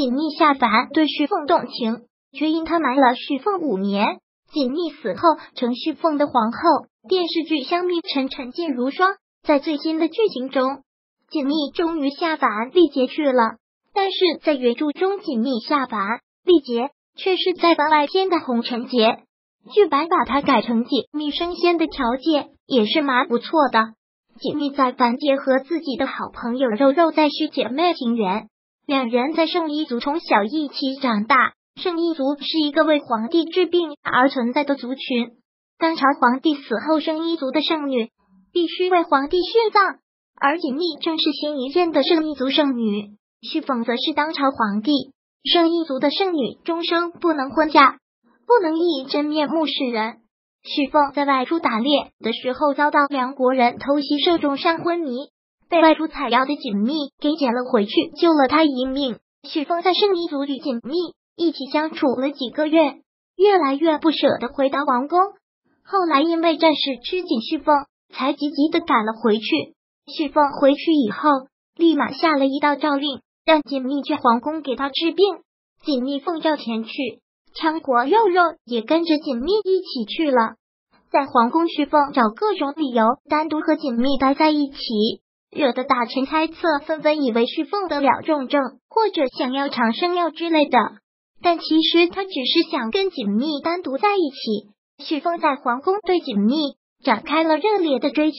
锦觅下凡对旭凤动情，却因他瞒了旭凤五年。锦觅死后成旭凤的皇后。电视剧香蜜沉沉烬如霜，在最新的剧情中，锦觅终于下凡历劫去了。但是在原著中，锦觅下凡历劫却是在番外篇的红尘劫。剧版把它改成锦觅升仙的条件也是蛮不错的。锦觅在凡界和自己的好朋友肉肉在续姐妹情缘，两人在圣医族从小一起长大。圣医族是一个为皇帝治病而存在的族群。当朝皇帝死后，圣医族的圣女必须为皇帝殉葬，而锦觅正是新一任的圣医族圣女，旭凤则是当朝皇帝。圣医族的圣女终生不能婚嫁，不能以真面目示人。旭凤在外出打猎的时候，遭到梁国人偷袭，射中伤昏迷，被外出采药的锦觅给捡了回去，救了他一命。许凤在圣衣族与锦觅一起相处了几个月，越来越不舍得回到王宫。后来因为战事吃紧，许凤才急急的赶了回去。许凤回去以后，立马下了一道诏令，让锦觅去皇宫给他治病。锦觅奉诏前去。强国肉肉也跟着锦觅一起去了，在皇宫，徐凤找各种理由单独和锦觅待在一起，惹得大臣猜测，纷纷以为徐凤得了重症，或者想要长生药之类的。但其实他只是想跟锦觅单独在一起。徐凤在皇宫对锦觅展开了热烈的追求，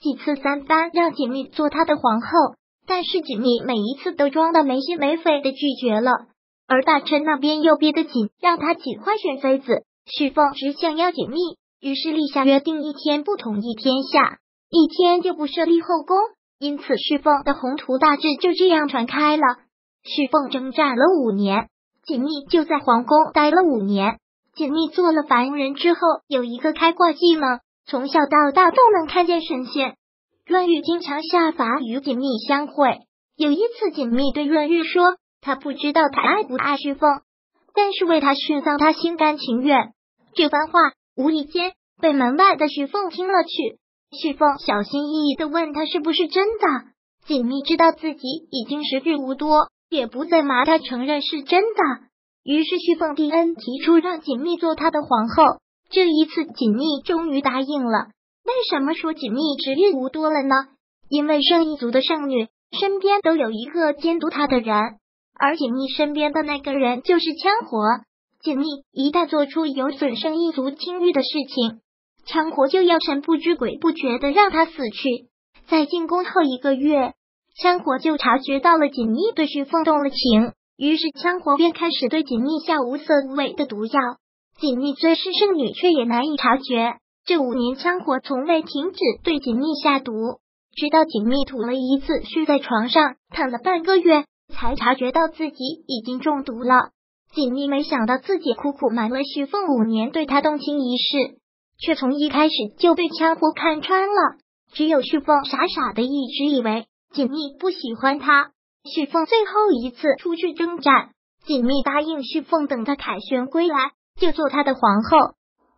几次三番让锦觅做他的皇后，但是锦觅每一次都装的没心没肺的拒绝了。而大臣那边又憋得紧，让他尽快选妃子。许凤只想要锦觅，于是立下约定：一天不统一天下，一天就不设立后宫。因此，许凤的宏图大志就这样传开了。许凤征战了五年，锦觅就在皇宫待了五年。锦觅做了凡人之后，有一个开挂技能，从小到大都能看见神仙。润玉经常下凡与锦觅相会。有一次，锦觅对润玉说。他不知道他爱不爱旭凤，但是为他殉葬，他心甘情愿。这番话无意间被门外的徐凤听了去。旭凤小心翼翼的问他是不是真的。锦觅知道自己已经时日无多，也不再麻他承认是真的。于是旭凤帝恩提出让锦觅做他的皇后。这一次锦觅终于答应了。为什么说锦觅时日无多了呢？因为圣一族的圣女身边都有一个监督她的人。而锦觅身边的那个人就是羌活。锦觅一旦做出有损圣一族清誉的事情，羌活就要神不知鬼不觉的让他死去。在进宫后一个月，羌活就察觉到了锦觅对徐凤动了情，于是羌活便开始对锦觅下无色无味的毒药。锦觅虽是圣女，却也难以察觉。这五年，羌活从未停止对锦觅下毒，直到锦觅吐了一次，睡在床上躺了半个月。才察觉到自己已经中毒了。锦觅没想到自己苦苦瞒了徐凤五年对他动情一事，却从一开始就被羌活看穿了。只有旭凤傻傻的一直以为锦觅不喜欢他。旭凤最后一次出去征战，锦觅答应旭凤等他凯旋归来就做他的皇后。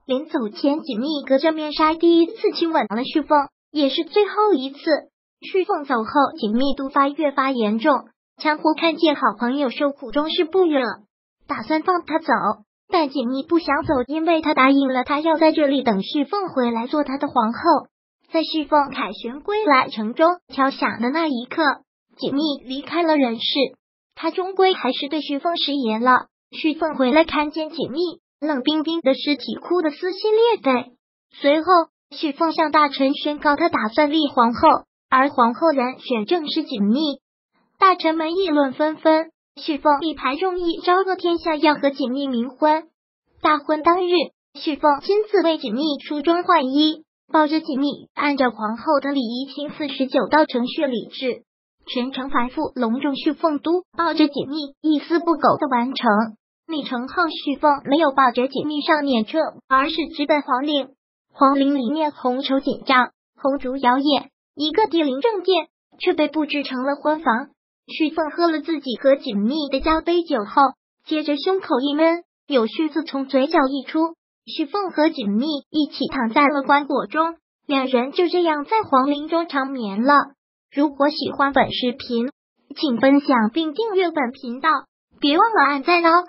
临走前，锦觅隔着面纱第一次亲吻了旭凤，也是最后一次。旭凤走后，锦觅毒发越发严重。强胡看见好朋友受苦，终是不忍，打算放他走。但锦觅不想走，因为他答应了他要在这里等旭凤回来做他的皇后。在旭凤凯旋归来城中敲响的那一刻，锦觅离开了人世。他终归还是对旭凤食言了。旭凤回来看见锦觅冷冰冰的尸体，哭得撕心裂肺。随后，旭凤向大臣宣告，他打算立皇后，而皇后人选正是锦觅。大臣们议论纷纷，旭凤一排众议，昭告天下要和锦觅冥婚。大婚当日，旭凤亲自为锦觅梳妆换衣，抱着锦觅，按照皇后的礼仪行四十九道程序礼制，全程繁复隆重。旭凤都抱着锦觅，一丝不苟的完成。礼成后，旭凤没有抱着锦觅上辇车，而是直奔皇陵。皇陵里面红绸锦帐，红烛摇曳，一个帝陵正殿却被布置成了婚房。旭凤喝了自己和锦觅的交杯酒后，接着胸口一闷，有絮子从嘴角溢出。旭凤和锦觅一起躺在了棺椁中，两人就这样在黄陵中长眠了。如果喜欢本视频，请分享并订阅本频道。别忘了按赞哦。